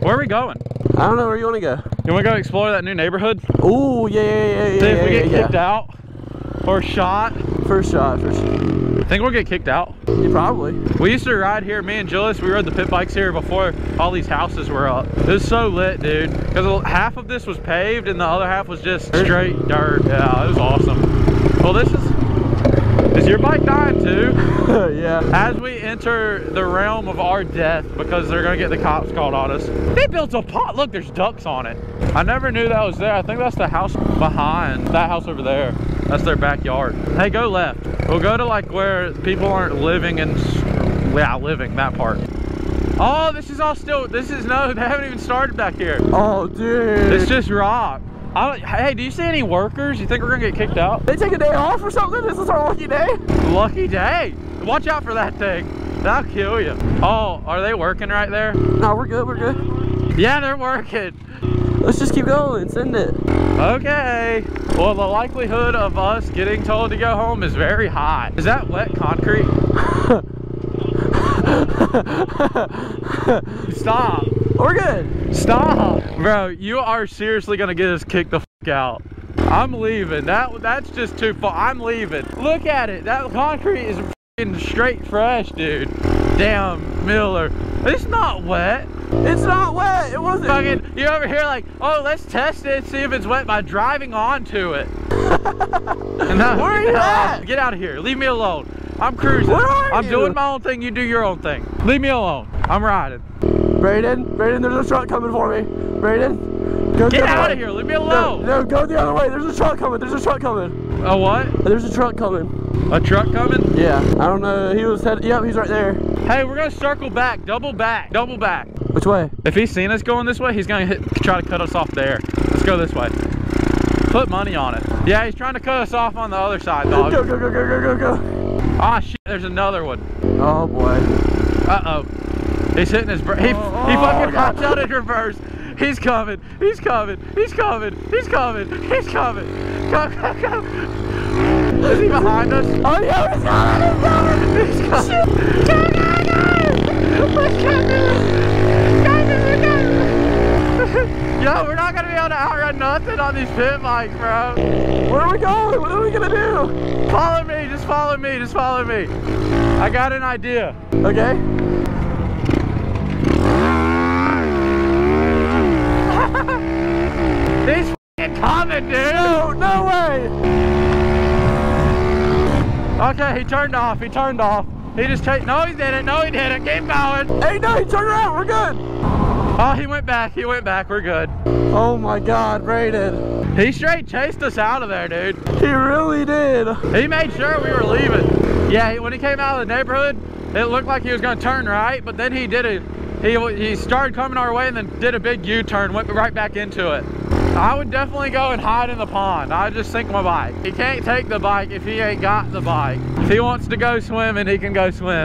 Where are we going? I don't know where you want to go. You want to go explore that new neighborhood? Ooh, yeah, yeah, yeah, yeah. See if yeah, we get yeah, kicked yeah. out or shot. First shot, first shot. I think we'll get kicked out. You probably. We used to ride here, me and Julius, we rode the pit bikes here before all these houses were up. It was so lit, dude. Because half of this was paved and the other half was just straight dirt. Yeah, it was awesome. Well, this is, is your bike dying too? yeah. As we enter the realm of our death, because they're gonna get the cops called on us. They built a pot, look, there's ducks on it. I never knew that was there. I think that's the house behind, that house over there. That's their backyard. Hey, go left. We'll go to like where people aren't living and, yeah, living, that part. Oh, this is all still, this is, no, they haven't even started back here. Oh, dude. It's just rock. I, don't- hey, do you see any workers? You think we're gonna get kicked out? They take a day off or something? This is our lucky day? Lucky day. Watch out for that thing. That'll kill you. Oh, are they working right there? No, we're good, we're good. Yeah, they're working. Let's just keep going, send it. Okay. Well, the likelihood of us getting told to go home is very high. Is that wet concrete? Stop. We're good. Stop. Bro, you are seriously gonna get us kicked the fuck out. I'm leaving. That That's just too far. I'm leaving. Look at it. That concrete is straight fresh, dude. Damn, Miller. It's not wet. It's not wet. It wasn't. Fucking, you're over here like, oh, let's test it, see if it's wet by driving onto it. No, Where are you no, at? Get out of here. Leave me alone. I'm cruising. I'm you? doing my own thing. You do your own thing. Leave me alone. I'm riding. Braydon, Braydon, there's a truck coming for me. Braydon, go Get out way. of here. Leave me alone. no, go the other way. There's a truck coming. There's a truck coming. A what? There's a truck coming. A truck coming? Yeah, I don't know. He was headed. Yep, he's right there. Hey, we're gonna circle back. Double back. Double back. Which way? If he's seen us going this way, he's gonna hit, try to cut us off there. Let's go this way. Put money on it. Yeah, he's trying to cut us off on the other side, dog. Go, go, go, go, go, go, go. Ah, shit, there's another one. Oh boy. Uh-oh. He's hitting his brake. He, oh, he Oh, fucking oh, God. hopped out in reverse. He's coming. He's coming. He's coming. He's coming. He's coming. Come, come, come. Is he behind us? Oh yeah, he's coming. He's coming. He's coming. Go, go, go. Let's go, go, go, go. Yo, we're not gonna be able to outrun nothing on these pit bikes, bro. Where are we going? What are we gonna do? Follow me. Just follow me. Just follow me. I got an idea. Okay. He's f***ing coming, dude. No, no way. Okay, he turned off. He turned off. He just take. No, he didn't. No, he didn't. Keep going. Hey, no, he turned around. We're good. Oh, he went back. He went back. We're good. Oh my God, Braydon. He straight chased us out of there, dude. He really did. He made sure we were leaving. Yeah, when he came out of the neighborhood, it looked like he was gonna turn right, but then he did a. He he started coming our way and then did a big U-turn, went right back into it. I would definitely go and hide in the pond. I just sink my bike. He can't take the bike if he ain't got the bike. If he wants to go swimming, he can go swim.